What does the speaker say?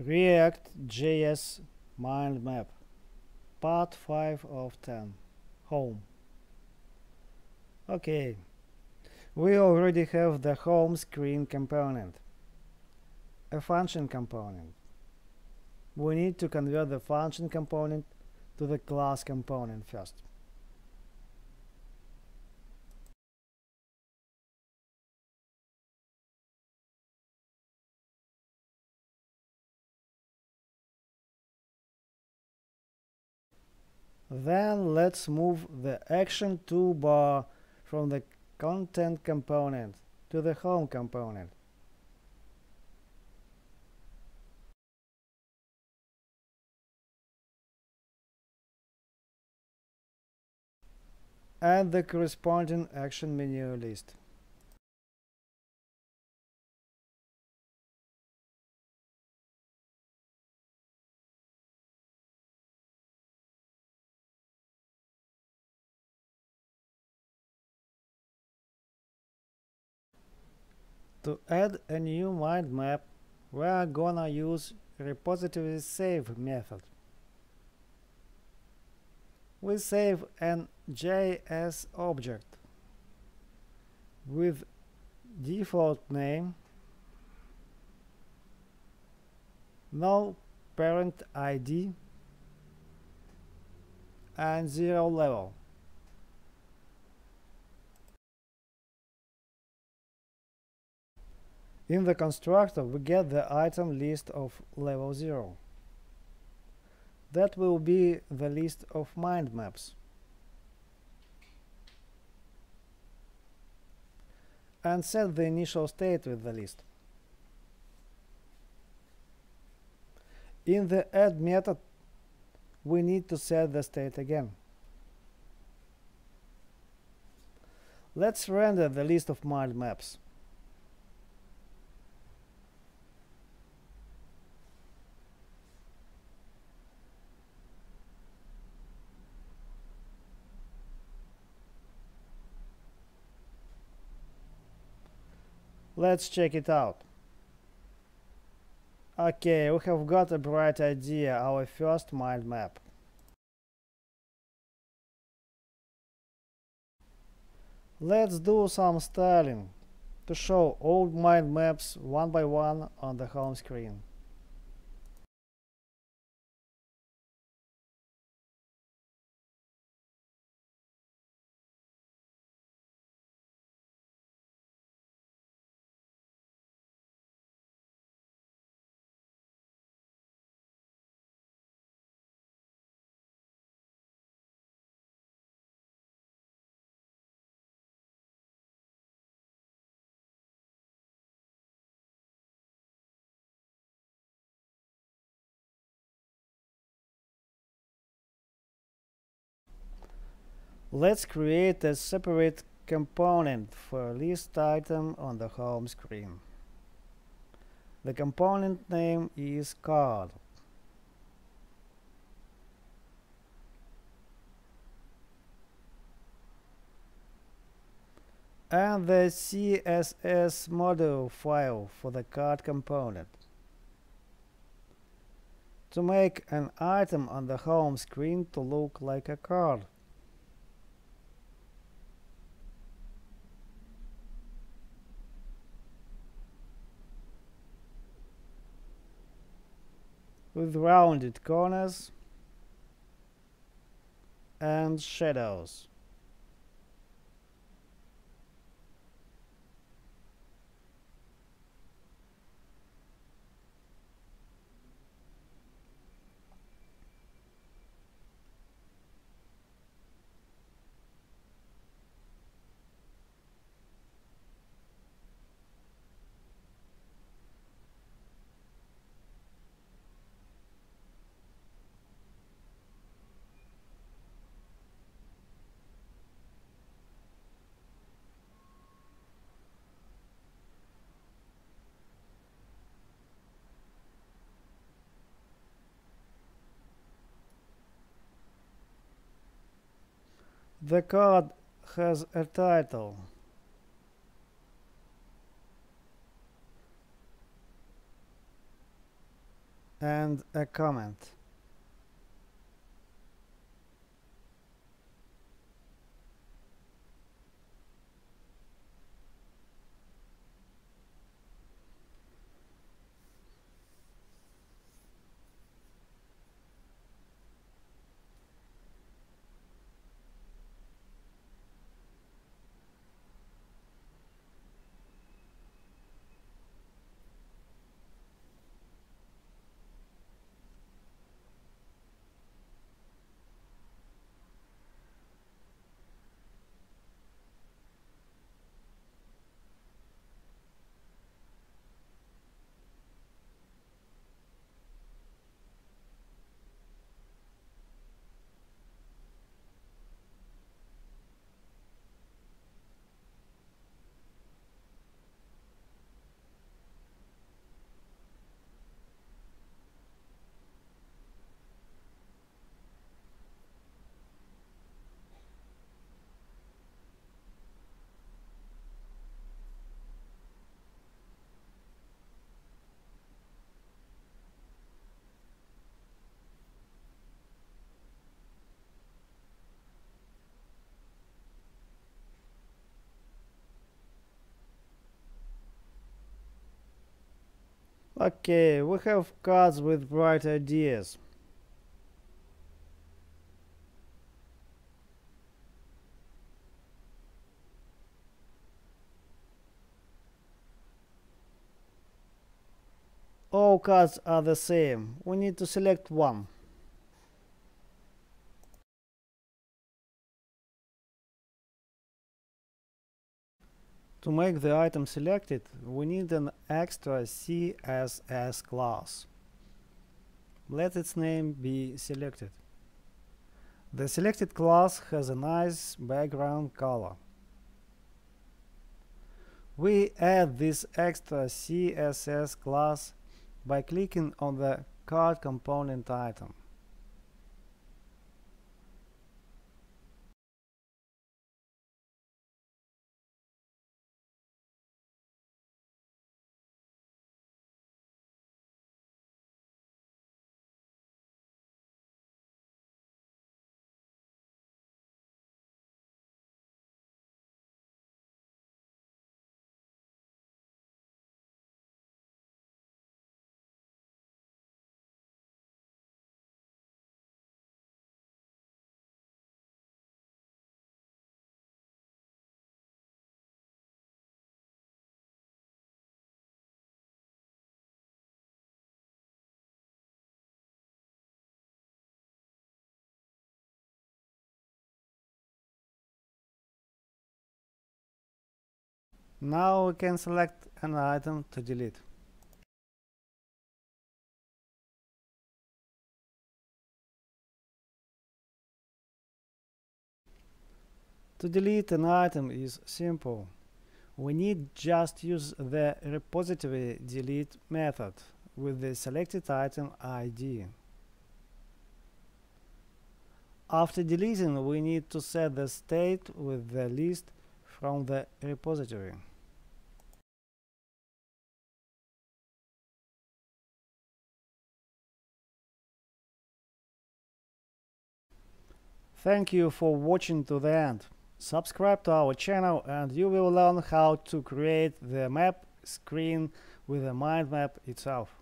React.js mind map. Part 5 of 10 home. Okay. We already have the home screen component. A function component. We need to convert the function component to the class component first Then let's move the action toolbar from the content component to the home component. and the corresponding action menu list. To add a new mind map, we are gonna use repository save method. We save an JS object with default name, no parent ID, and zero level. In the constructor, we get the item list of level 0. That will be the list of mind maps. And set the initial state with the list. In the add method, we need to set the state again. Let's render the list of mind maps. Let's check it out. Okay, we have got a bright idea, our first mind map. Let's do some styling to show all mind maps one by one on the home screen. Let's create a separate component for a list item on the home screen. The component name is card. and the CSS module file for the card component. To make an item on the home screen to look like a card. With rounded corners and shadows. The card has a title. and a comment. Okay, we have cards with bright ideas. All cards are the same. We need to select one. To make the item selected, we need an extra CSS class. Let its name be selected. The selected class has a nice background color. We add this extra CSS class by clicking on the card component item. Now we can select an item to delete. To delete an item is simple. We need just use the repository delete method with the selected item ID. After deleting, we need to set the state with the list from the repository. Thank you for watching to the end. Subscribe to our channel and you will learn how to create the map screen with the mind map itself.